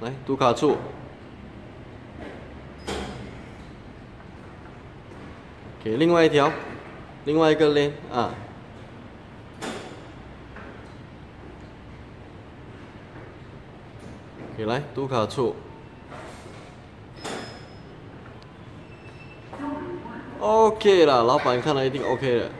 来读卡处。给另外一条，另外一个链啊。给来读卡处。OK 啦，老板看了一定 OK 了。